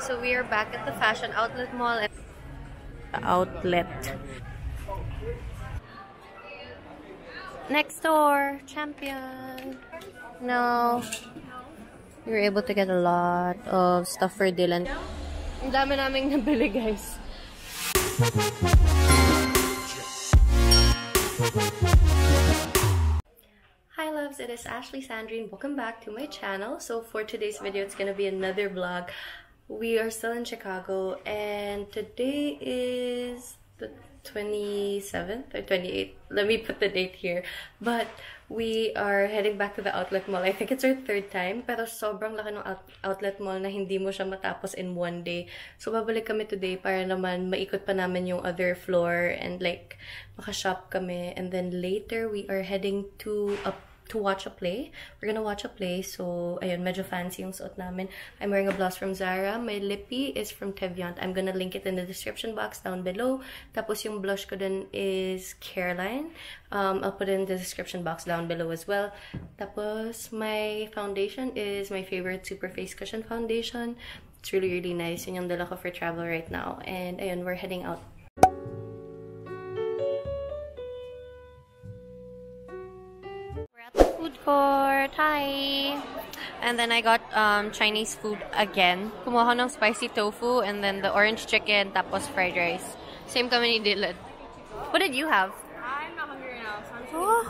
so we are back at the Fashion Outlet Mall. Outlet. Next door, Champion. No. We were able to get a lot of stuff for Dylan. Ang dami naming nabili, guys. Hi loves, it is Ashley Sandrine. Welcome back to my channel. So for today's video, it's gonna be another vlog. We are still in Chicago and today is the 27th or 28th. Let me put the date here. But we are heading back to the outlet mall. I think it's our third time. Pero sobrang laki ng out outlet mall na hindi mo siya matapos in one day. So babalik kami today para naman maikot pa namin yung other floor and like makashop kami. And then later we are heading to a to watch a play. We're gonna watch a play. So, ayun, medyo fancy yung suot namin. I'm wearing a blouse from Zara. My lippy is from Teviant. I'm gonna link it in the description box down below. Tapos yung blush ko din is Caroline. Um, I'll put it in the description box down below as well. Tapos, my foundation is my favorite Super Face Cushion foundation. It's really, really nice. Yun yung dala ko for travel right now. And, ayun, we're heading out food court. Hi! And then I got um, Chinese food again. Kumuha ng spicy tofu and then the orange chicken tapos fried rice. Same kami ni Dylan. What did you have? I'm not hungry now, so I'm just Oh,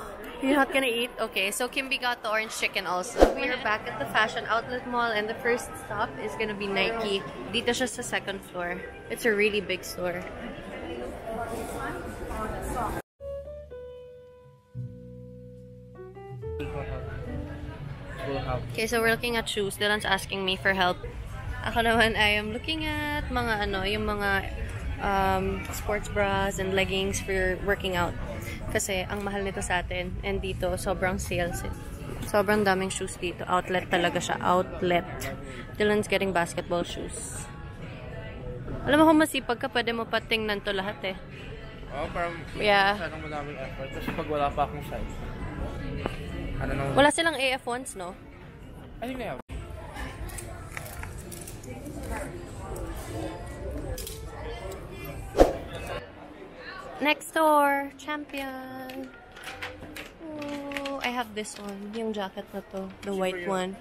you're not gonna eat? Okay, so Kimby got the orange chicken also. We are back at the Fashion Outlet Mall and the first stop is gonna be Nike. Dito siya sa second floor. It's a really big store. Okay, so we're looking at shoes. Dylan's asking me for help. Ako naman, I am looking at mga ano, yung mga um, sports bras and leggings for working out. Kasi ang mahal nito sa atin. And dito, sobrang sales. Sobrang daming shoes dito. Outlet talaga siya. Outlet. Dylan's getting basketball shoes. Alam mo kung masipag ka, pwede mo pa tingnan to lahat eh. Oo, oh, parang Yeah. masyadong madaming effort. Kasi pag wala pa akong size, ano nang... Wala silang AF1s, no? I think they have. Next door, Champion. Oh, I have this one. Yung jacket na to. The white one.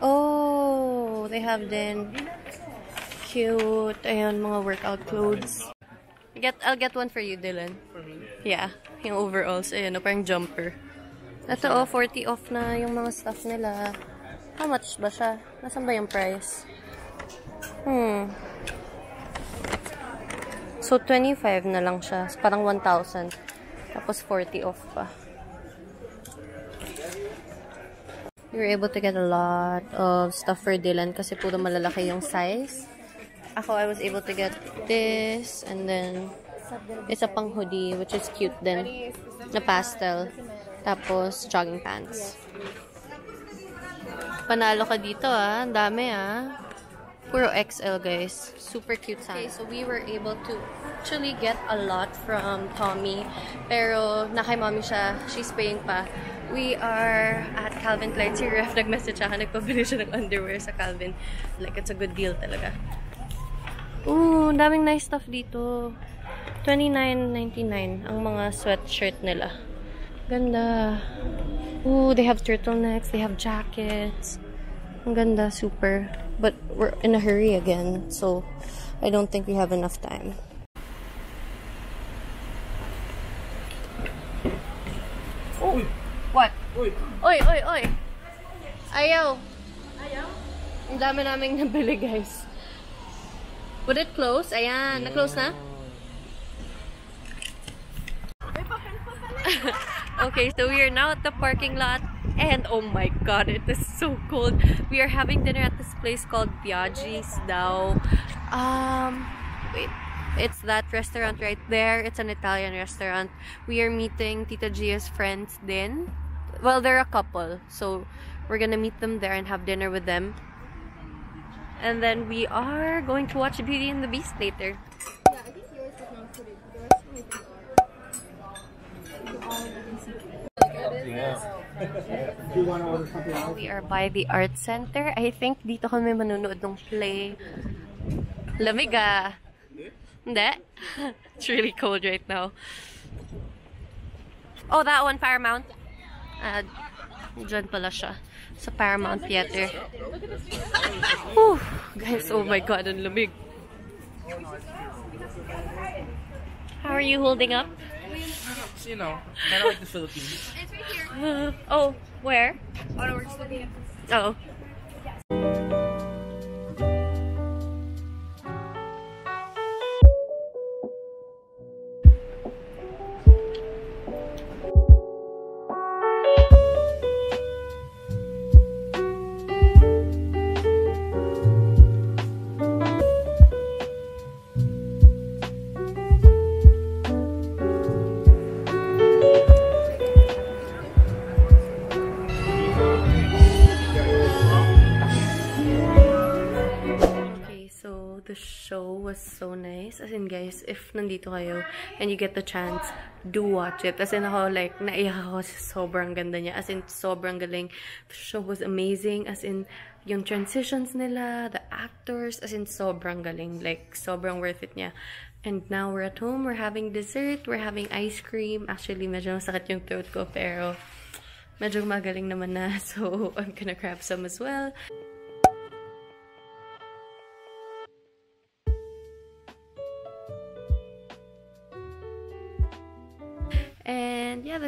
Oh, they have then cute. Ayan, mga workout clothes. Get, I'll get one for you, Dylan. For me? Yeah, yung overalls. Ayan, no, parang jumper. Ito, oh, 40 off na yung mga stuff nila. How much ba siya? Nasaan ba yung price? Hmm. So, 25 na lang siya. Parang 1,000. Tapos 40 off pa. Were able to get a lot of stuff for Dylan kasi puro malalaki yung size. Ako, I was able to get this and then isa pang hoodie which is cute din. Na pastel. Tapos jogging pants. Panalo ka dito ah. Ang dami ah. Puro XL guys. Super cute sana. Okay, so we were able to actually get a lot from Tommy. Pero na kay mommy siya. She's paying pa. We are at Calvin Klein. Si Ref nag-message siya. Nagpabili siya ng underwear sa Calvin. Like, it's a good deal talaga. Ooh, daming nice stuff dito. $29.99 ang mga sweatshirt nila. Ganda. Ooh, they have turtlenecks. They have jackets. Ang ganda, super. But we're in a hurry again, so I don't think we have enough time. Uy! What? Uy! Oy, oy, oy! Ayaw! Ayaw? Ang dami naming nabili, guys. Would it close? Ayan, na-close na? Okay, so we are now at the parking lot. And oh my god, it is so cold. We are having dinner at this place called Biaggi's Dao. Um, wait. It's that restaurant right there. It's an Italian restaurant. We are meeting Tita Gia's friends then. Well, they're a couple. So, we're gonna meet them there and have dinner with them. And then we are going to watch Beauty and the Beast later. Yeah, I think yours is not pretty. The rest of my things are. Yeah. Do you want to order something else? We are by the art center. I think dito kami manunood ng play. Lamig ah. Hindi? It's really cold right now. Oh, that one, Paramount. Uh, dyan pala siya. Sa Paramount Theater. Whew, guys, oh my god, ang lamig. How are you holding up? You know, kind of like the Philippines. It's right here. Uh, oh, where? Oh no, we're just looking at Oh. The show was so nice. As in, guys, if nandito kayo and you get the chance, do watch it. As in, ako, like, naiyak ako sa sobrang ganda niya. As in, sobrang galing. The show was amazing. As in, yung transitions nila, the actors, as in, sobrang galing. Like, sobrang worth it niya. And now we're at home. We're having dessert. We're having ice cream. Actually, medyo masakit yung throat ko, pero medyo magaling naman na. So, I'm gonna grab some as well.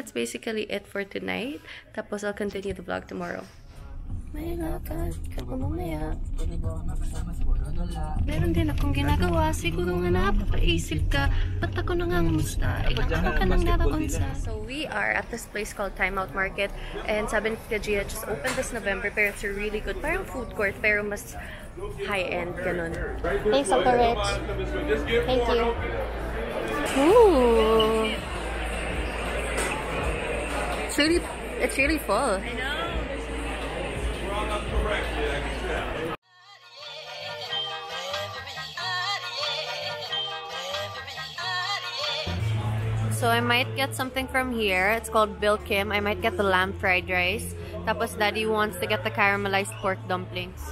That's basically it for tonight. Tapos I'll continue the vlog tomorrow. Meron din akong ginagawa. Siguro nga napapaisip ka. Ba't ako nangangamusta? Ilang araw ka nang naroon sa... So we are at this place called Time Out Market. And sabi ni Tita Gia, just opened this November. Pero it's really good. Parang food court. Pero mas high-end. Ganun. Thanks, Uncle Rich. Thank you. Ooh. It's really, it's really full. So I might get something from here. It's called Bill Kim. I might get the lamb fried rice. Tapos daddy wants to get the caramelized pork dumplings.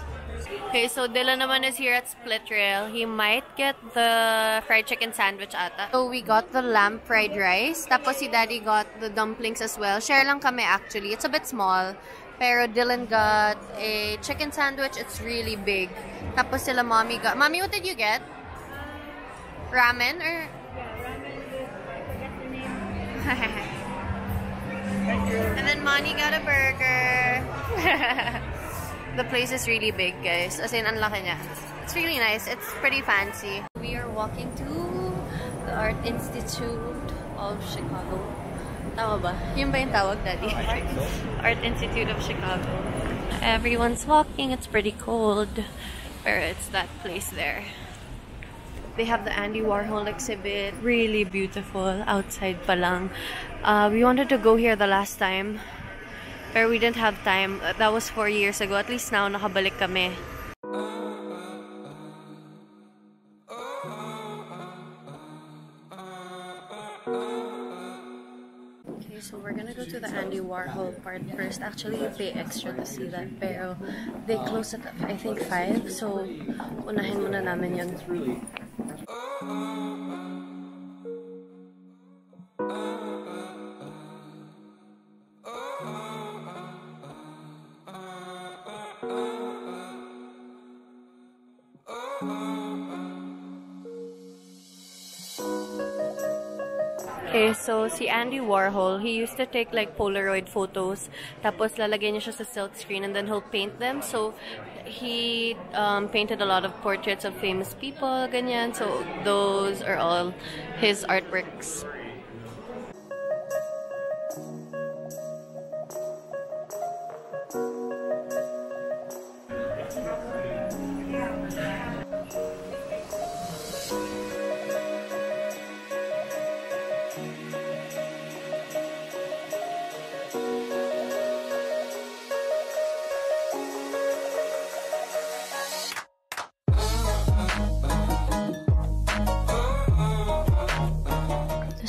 Okay, so Dylan naman is here at Split Rail. He might get the fried chicken sandwich ata. So we got the lamb fried rice. Tapos si daddy got the dumplings as well. Share lang kami actually. It's a bit small. Pero Dylan got a chicken sandwich. It's really big. Tapos sila mommy got... Mommy, what did you get? Ramen or... Yeah, ramen I forget the name. And then Moni got a burger. the place is really big, guys. As in, ang laki niya. It's really nice. It's pretty fancy. We are walking to the Art Institute of Chicago. Tama ba? Yun ba yung tawag, Daddy? Art Institute of Chicago. Everyone's walking. It's pretty cold. Where it's that place there. They have the Andy Warhol exhibit. Really beautiful. Outside pa lang. Uh, we wanted to go here the last time. Pero we didn't have time. That was four years ago. At least now, nakabalik kami. Okay, so we're gonna go to the Andy Warhol part first. Actually, you pay extra to see that. Pero they close at, I think, 5. So, unahin muna namin yun. So si Andy Warhol, he used to take like Polaroid photos, tapos lalagay niya siya sa silk screen and then he'll paint them. So, he um, painted a lot of portraits of famous people, ganyan. So, those are all his artworks. This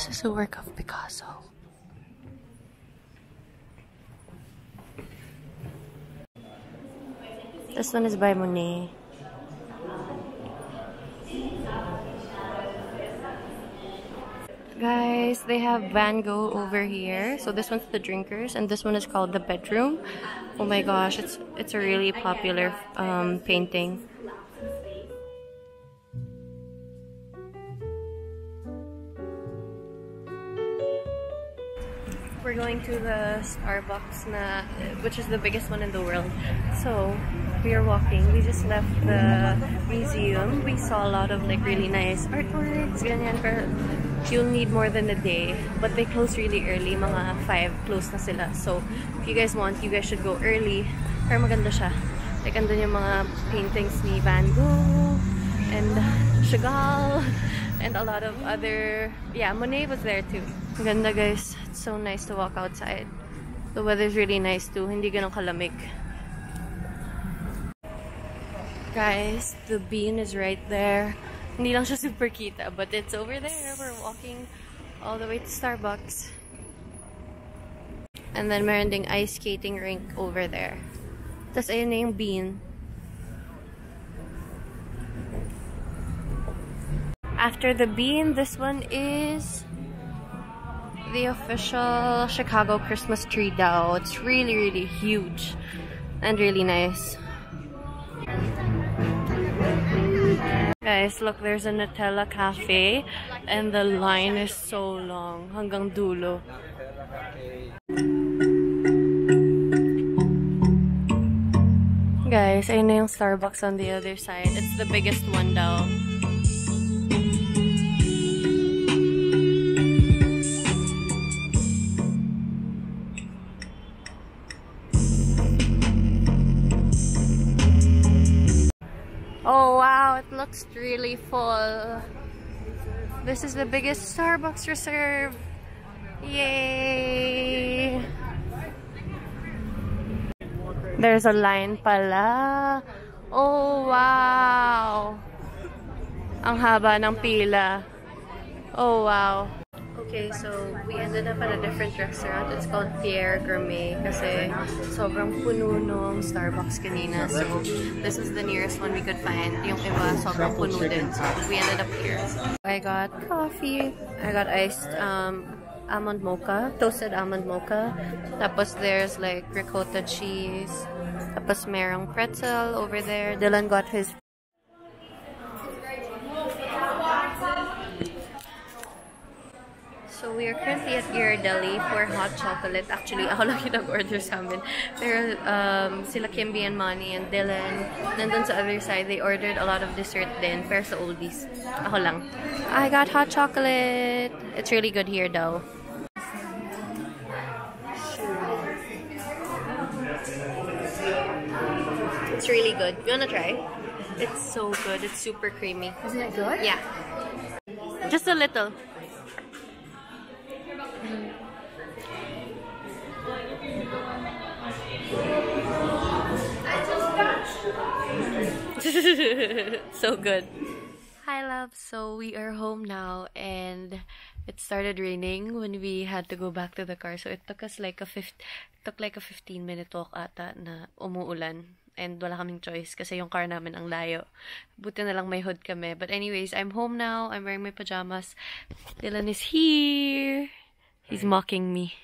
is a work of Picasso. This one is by Monet. Guys, they have Van Gogh over here. So this one's the drinkers, and this one is called the bedroom. Oh my gosh, it's it's a really popular um, painting. We're going to the Starbucks, na, which is the biggest one in the world. So we are walking. We just left the museum. We saw a lot of like really nice artworks, ganyan, you'll need more than a day. But they close really early, mga 5 close na sila. So if you guys want, you guys should go early. Pero maganda siya. Like andun yung mga paintings ni Van Gogh and Chagall and a lot of other yeah Monet was there too ganda guys it's so nice to walk outside the weather's really nice too hindi ganun kalamig guys the bean is right there hindi lang siya super kita but it's over there we're walking all the way to Starbucks and then meron ding ice skating rink over there tas ayun na yung bean After the bean, this one is the official Chicago Christmas tree doll. It's really, really huge and really nice. Guys, look, there's a Nutella cafe and the line is so long. Hanggang dulo. Guys, ayun na yung Starbucks on the other side. It's the biggest one daw. Wow, it looks really full. This is the biggest Starbucks reserve. Yay! There's a line pala. Oh wow! Ang haba ng pila. Oh wow. Okay, so we ended up at a different restaurant. It's called Pierre Gourmet kasi sobrang puno nung Starbucks kanina. So this is the nearest one we could find. Yung iba sobrang puno din. So we ended up here. I got coffee. I got iced um, almond mocha, toasted almond mocha. Tapos there's like ricotta cheese. Tapos merong pretzel over there. Dylan got his So, we are currently at Ghirardelli for hot chocolate. Actually, ako lang yung nag-order sa amin. Pero, um, sila Kimby and Money and Dylan, nandun sa other side, they ordered a lot of dessert din, pero sa oldies. Ako lang. I got hot chocolate! It's really good here, though. It's really good. You wanna try? It's so good. It's super creamy. Isn't it good? Yeah. Just a little. so good. Hi love, so we are home now and it started raining when we had to go back to the car. So it took us like a fif- took like a 15 minute walk ata na umuulan. And wala kaming choice kasi yung car namin ang layo. Buti na lang may hood kami. But anyways, I'm home now. I'm wearing my pajamas. Dylan is here. He's mocking me.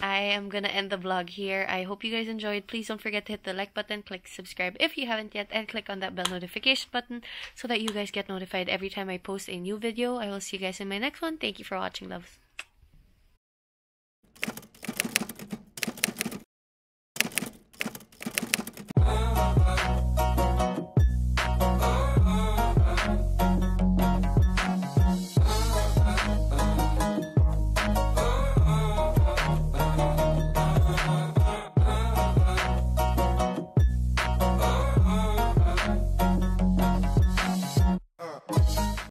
I am gonna end the vlog here. I hope you guys enjoyed. Please don't forget to hit the like button, click subscribe if you haven't yet, and click on that bell notification button so that you guys get notified every time I post a new video. I will see you guys in my next one. Thank you for watching, loves.